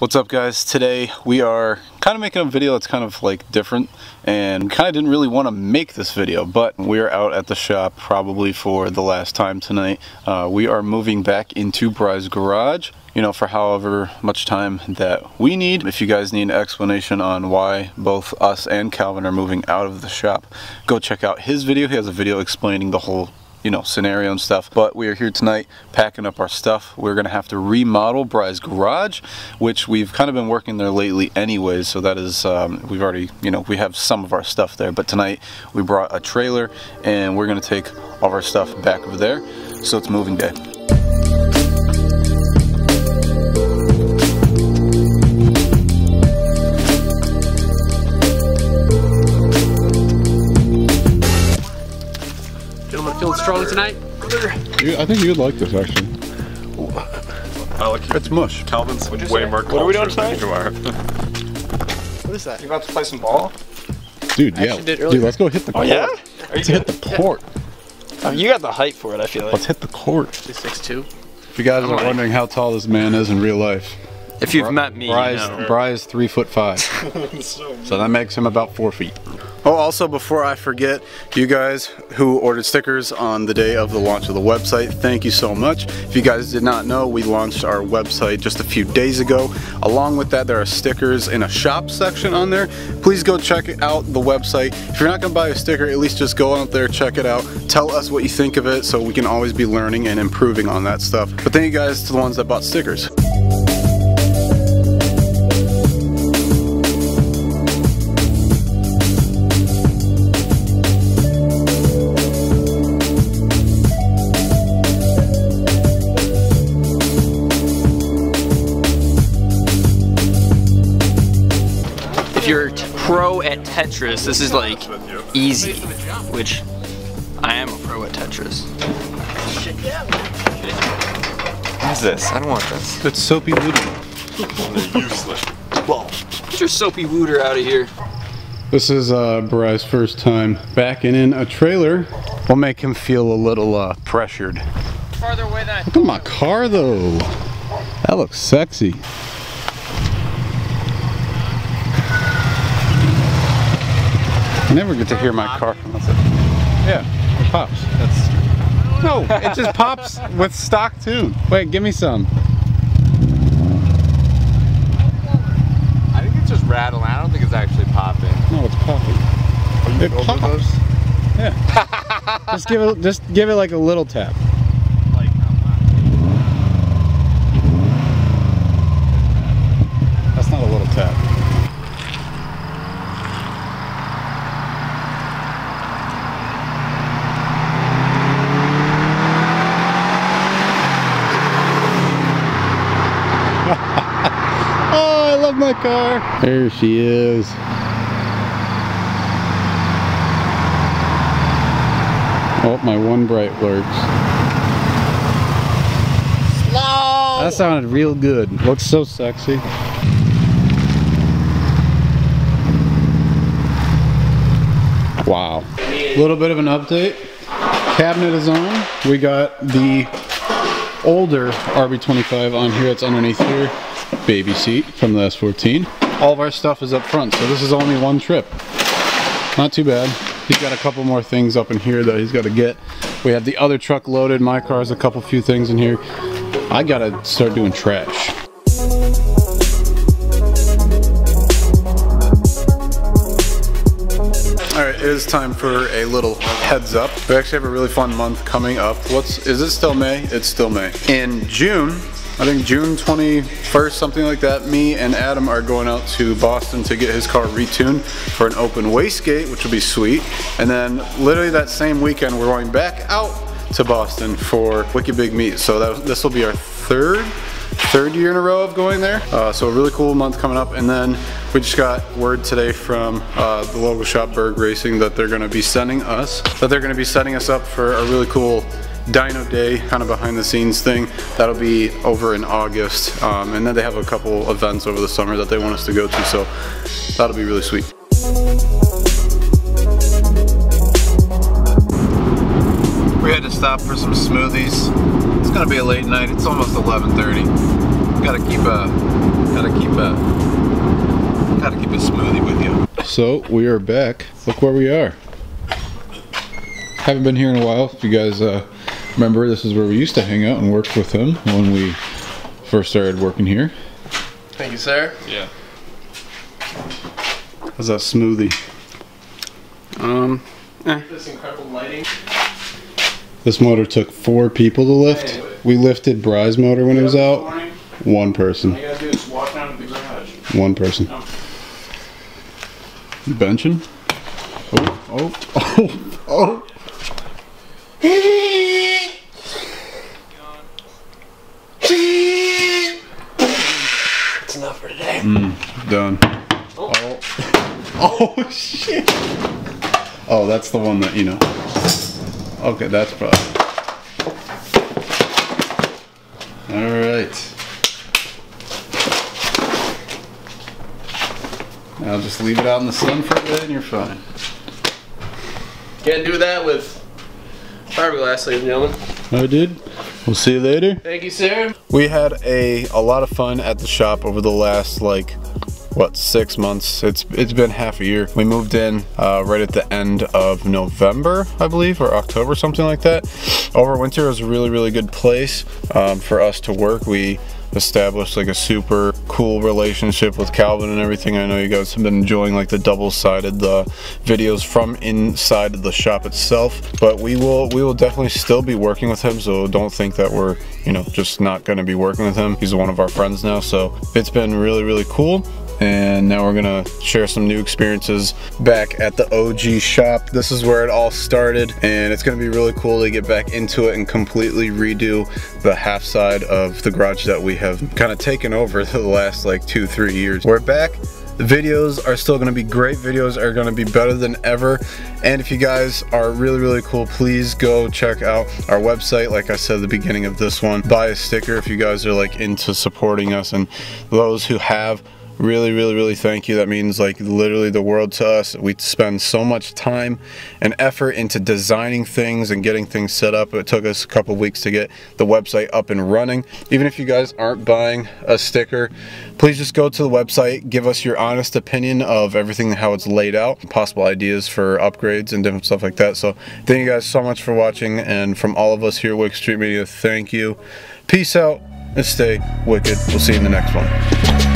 What's up guys? Today we are kind of making a video that's kind of like different and kind of didn't really want to make this video but we're out at the shop probably for the last time tonight. Uh, we are moving back into Bry's garage you know for however much time that we need. If you guys need an explanation on why both us and Calvin are moving out of the shop go check out his video. He has a video explaining the whole you know, scenario and stuff. But we are here tonight packing up our stuff. We're gonna have to remodel Bry's garage, which we've kind of been working there lately anyways. So that is, um, we've already, you know, we have some of our stuff there. But tonight we brought a trailer and we're gonna take all of our stuff back over there. So it's moving day. Tonight? You, I think you'd like this actually. I like It's mush. Calvin's way more What are we doing than tonight? you are. What is that? You about to play some ball? Dude, I yeah. Dude, let's go hit the court. Oh yeah? Are you Let's hit the court. Oh, you got the height for it. I feel like. Let's hit the court. Six two. If you guys are wondering how tall this man is in real life, If you've met me, Bry you know. Bry is three foot five. so that makes him about four feet. Oh, also before I forget, you guys who ordered stickers on the day of the launch of the website, thank you so much. If you guys did not know, we launched our website just a few days ago. Along with that, there are stickers in a shop section on there. Please go check out the website. If you're not gonna buy a sticker, at least just go out there, check it out. Tell us what you think of it so we can always be learning and improving on that stuff. But thank you guys to the ones that bought stickers. You're pro at Tetris, this is like easy, which I am a pro at Tetris. What is this? I don't want this. It's soapy voodoo. They're useless. Get your soapy wooter out of here. This is uh, Bry's first time backing in a trailer. We'll make him feel a little uh, pressured. Farther away than I Look at my car though. That looks sexy. I never get to hear my car unless it, yeah, it pops. That's no, it just pops with stock tune. Wait, give me some. I think it's just rattling. I don't think it's actually popping. No, it's popping. It pops. Yeah. just give it, just give it like a little tap. That's not a little tap. oh, I love my car. There she is. Oh, my one bright works. Slow. That sounded real good. Looks so sexy. Wow. A little bit of an update. Cabinet is on. We got the older RB25 on here that's underneath here. Baby seat from the S14. All of our stuff is up front, so this is only one trip. Not too bad. He's got a couple more things up in here that he's got to get. We have the other truck loaded. My car has a couple few things in here. I gotta start doing trash. All right, it is time for a little heads up. We actually have a really fun month coming up. What's is it still May? It's still May. In June, I think June 21st, something like that, me and Adam are going out to Boston to get his car retuned for an open wastegate, which will be sweet. And then literally that same weekend, we're going back out to Boston for Wicked Big Meet. So that, this will be our third third year in a row of going there. Uh, so a really cool month coming up. And then we just got word today from uh, the local shop Berg Racing that they're gonna be sending us, that they're gonna be setting us up for a really cool Dyno Day, kind of behind the scenes thing. That'll be over in August. Um, and then they have a couple events over the summer that they want us to go to. So that'll be really sweet. We had to stop for some smoothies. It's gonna be a late night. It's almost 11:30. Gotta keep a, gotta keep a, gotta keep a smoothie with you. So we are back. Look where we are. Haven't been here in a while. If you guys uh, remember, this is where we used to hang out and work with him when we first started working here. Thank you, sir. Yeah. How's that smoothie? Um, This incredible lighting. This motor took four people to lift. We lifted Bry's motor when it was out. One person. you gotta do is walk down to the garage. One person. You benching? Oh, oh, oh, oh. That's enough for today. Done. Oh. Oh. oh, shit. Oh, that's the one that, you know. Okay, that's probably. Alright. Now just leave it out in the sun for a bit and you're fine. Can't do that with fiberglass, ladies and gentlemen. I did. We'll see you later. Thank you, sir. we had a a lot of fun at the shop over the last like what six months? It's it's been half a year. We moved in uh, right at the end of november i believe or october something like that. Over winter was a really really good place um, for us to work. We established like a super cool relationship with calvin and everything. I know you guys have been enjoying like the double-sided the videos from inside the shop itself but we will we will definitely still be working with him so don't think that we're you know just not going to be working with him. He's one of our friends now so it's been really really cool and now we're gonna share some new experiences back at the OG shop. This is where it all started and it's gonna be really cool to get back into it and completely redo the half side of the garage that we have kind of taken over the last like two, three years. We're back. The videos are still gonna be great. Videos are gonna be better than ever. And if you guys are really, really cool, please go check out our website. Like I said at the beginning of this one, buy a sticker if you guys are like into supporting us and those who have really really really thank you. That means like literally the world to us. We spend so much time and effort into designing things and getting things set up. It took us a couple weeks to get the website up and running. Even if you guys aren't buying a sticker please just go to the website give us your honest opinion of everything how it's laid out possible ideas for upgrades and different stuff like that. So thank you guys so much for watching and from all of us here at Wicked Street Media thank you. Peace out and stay wicked. We'll see you in the next one